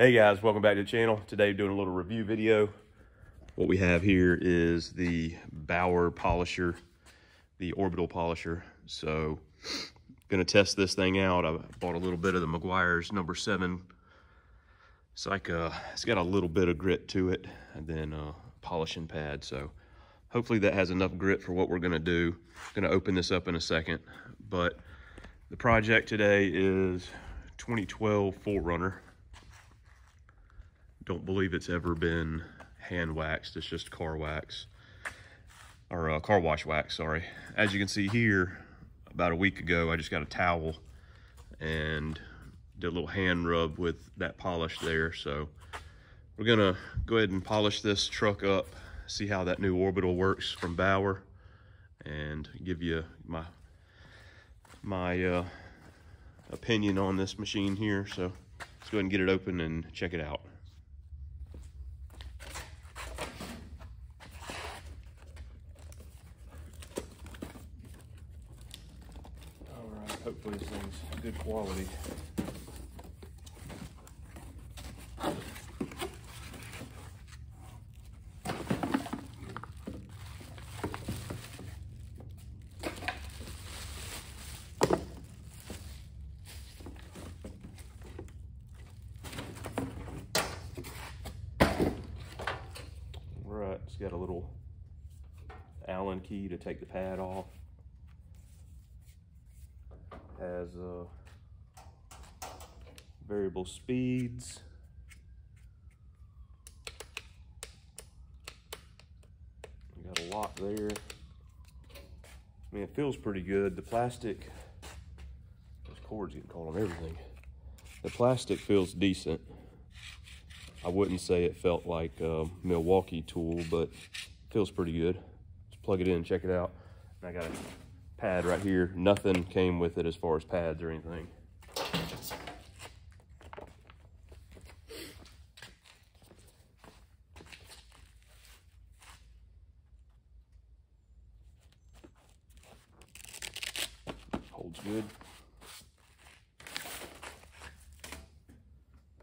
Hey guys, welcome back to the channel. Today doing a little review video. What we have here is the Bauer polisher, the orbital polisher. So gonna test this thing out. I bought a little bit of the Meguiar's number seven. It's like uh, it's got a little bit of grit to it and then a polishing pad. So hopefully that has enough grit for what we're gonna do. gonna open this up in a second, but the project today is 2012 4Runner don't believe it's ever been hand waxed. It's just car wax or uh, car wash wax, sorry. As you can see here, about a week ago, I just got a towel and did a little hand rub with that polish there. So we're gonna go ahead and polish this truck up, see how that new orbital works from Bauer and give you my, my uh, opinion on this machine here. So let's go ahead and get it open and check it out. hopefully this thing's good quality. Right, it's got a little Allen key to take the pad off has uh, variable speeds. We got a lock there. I mean, it feels pretty good. The plastic, those cords getting caught on everything. The plastic feels decent. I wouldn't say it felt like a Milwaukee tool, but feels pretty good. Plug it in, check it out. And I got a pad right here. Nothing came with it as far as pads or anything. Holds good.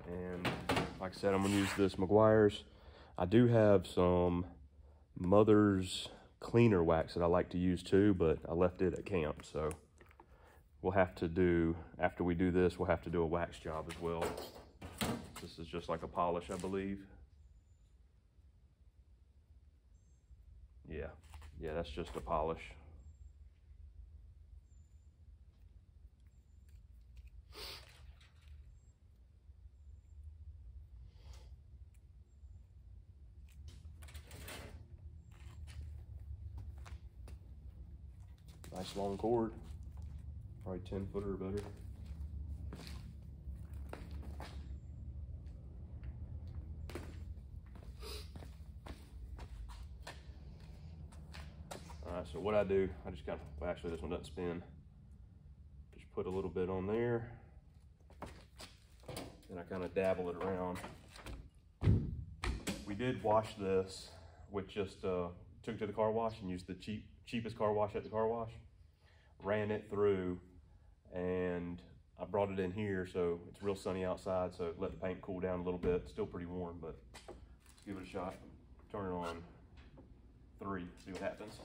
And like I said, I'm gonna use this Meguiar's. I do have some Mother's cleaner wax that I like to use too, but I left it at camp. So we'll have to do, after we do this, we'll have to do a wax job as well. This is just like a polish, I believe. Yeah, yeah, that's just a polish. Nice long cord, probably 10 footer or better. All right, so what I do, I just kind of, well, actually this one doesn't spin. Just put a little bit on there. And I kind of dabble it around. We did wash this with just, uh, took to the car wash and used the cheap, cheapest car wash at the car wash ran it through and I brought it in here so it's real sunny outside so let the paint cool down a little bit. Still pretty warm but let's give it a shot. Turn it on. Three see what happens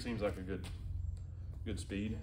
seems like a good, good speed.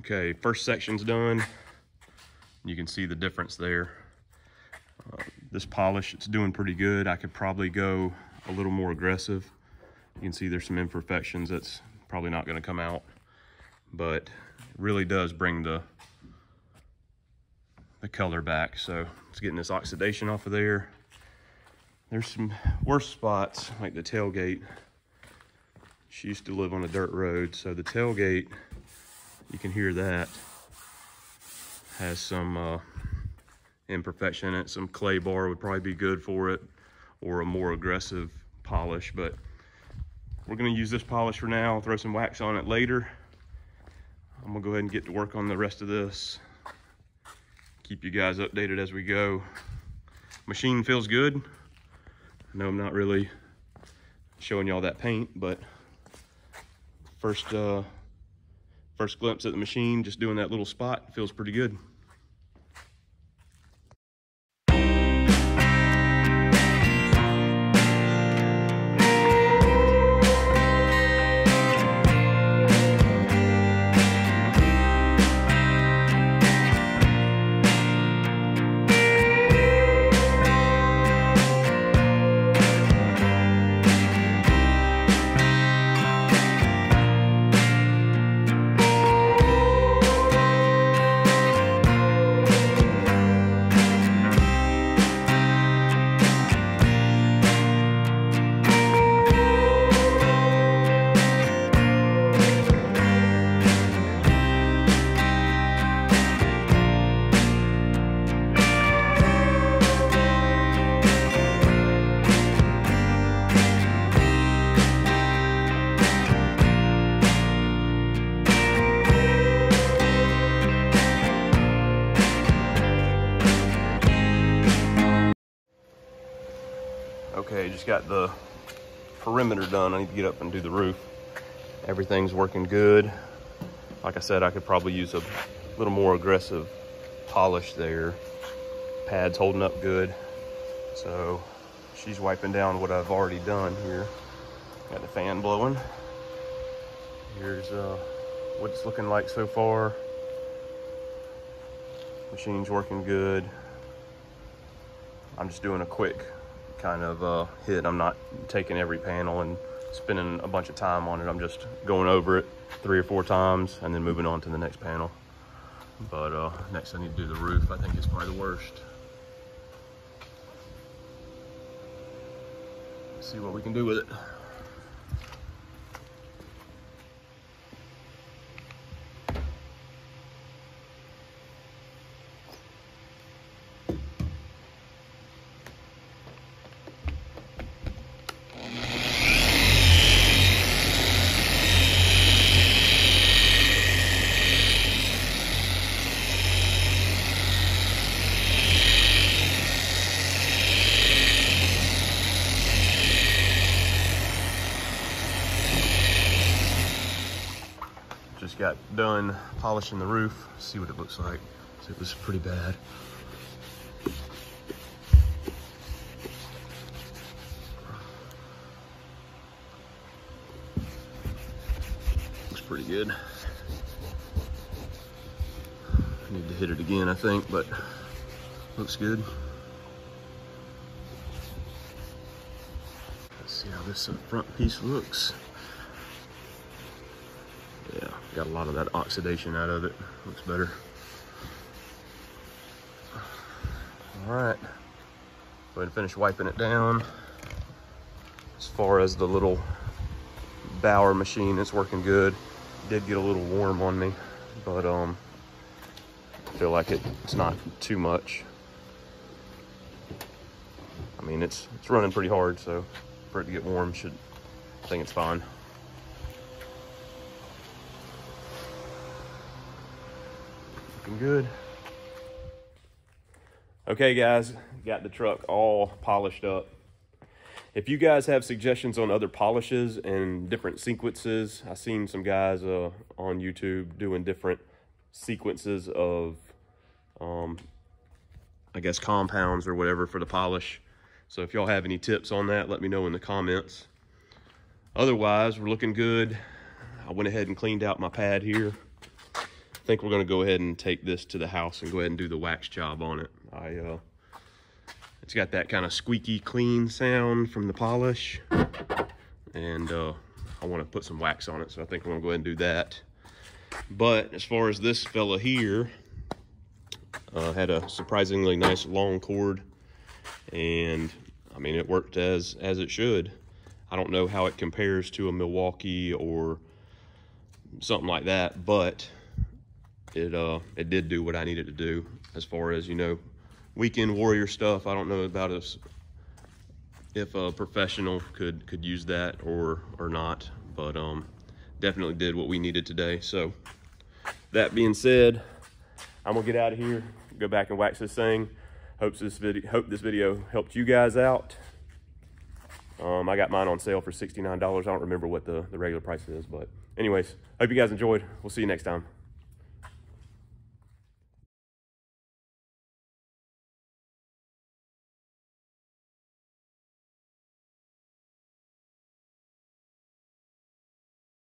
Okay, first section's done. You can see the difference there. Uh, this polish, it's doing pretty good. I could probably go a little more aggressive. You can see there's some imperfections that's probably not gonna come out, but it really does bring the, the color back. So it's getting this oxidation off of there. There's some worse spots, like the tailgate. She used to live on a dirt road, so the tailgate, you can hear that, has some uh, imperfection in it. Some clay bar would probably be good for it, or a more aggressive polish, but we're gonna use this polish for now, throw some wax on it later. I'm gonna go ahead and get to work on the rest of this. Keep you guys updated as we go. Machine feels good. I know I'm not really showing y'all that paint, but first uh, first glimpse at the machine, just doing that little spot, feels pretty good. Okay, just got the perimeter done. I need to get up and do the roof. Everything's working good. Like I said, I could probably use a little more aggressive polish there. Pad's holding up good. So she's wiping down what I've already done here. Got the fan blowing. Here's uh, what it's looking like so far. Machine's working good. I'm just doing a quick kind of uh, hit. I'm not taking every panel and spending a bunch of time on it. I'm just going over it three or four times and then moving on to the next panel. But uh, next I need to do the roof. I think it's probably the worst. see what we can do with it. Got done polishing the roof. See what it looks like. It was pretty bad. Looks pretty good. I Need to hit it again, I think, but looks good. Let's see how this front piece looks. Yeah, got a lot of that oxidation out of it. Looks better. All right, go ahead and finish wiping it down. As far as the little Bauer machine, it's working good. Did get a little warm on me, but um, I feel like it, it's not too much. I mean, it's it's running pretty hard, so for it to get warm, should I think it's fine. Good. Okay, guys, got the truck all polished up. If you guys have suggestions on other polishes and different sequences, I've seen some guys uh, on YouTube doing different sequences of, um, I guess, compounds or whatever for the polish. So if y'all have any tips on that, let me know in the comments. Otherwise, we're looking good. I went ahead and cleaned out my pad here. Think we're gonna go ahead and take this to the house and go ahead and do the wax job on it. I uh, it's got that kind of squeaky clean sound from the polish, and uh, I want to put some wax on it, so I think we're gonna go ahead and do that. But as far as this fella here, uh, had a surprisingly nice long cord, and I mean it worked as as it should. I don't know how it compares to a Milwaukee or something like that, but it uh it did do what I needed to do as far as you know weekend warrior stuff. I don't know about us if a professional could could use that or or not, but um definitely did what we needed today. So that being said, I'm gonna get out of here, go back and wax this thing. Hope this video hope this video helped you guys out. Um, I got mine on sale for $69. I don't remember what the, the regular price is, but anyways, hope you guys enjoyed. We'll see you next time.